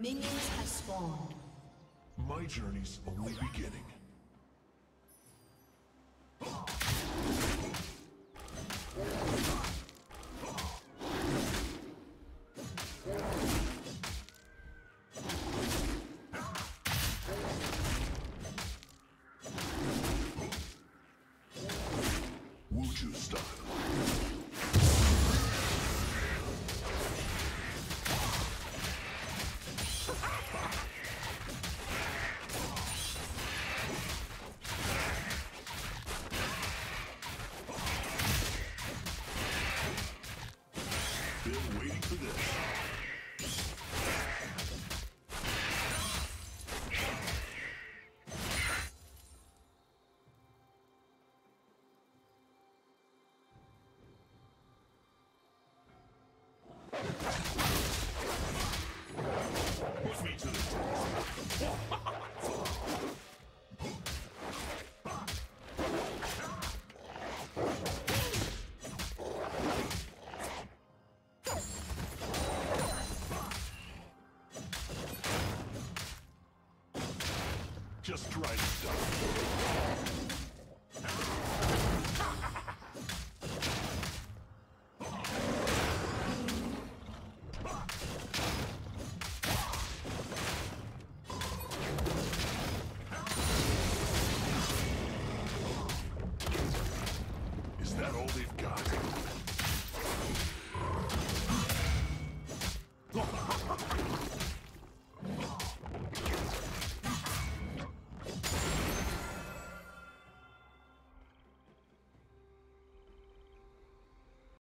Minions have spawned. My journey's only beginning. Wuju style. Been waiting for this. Put me to the Just try to stop.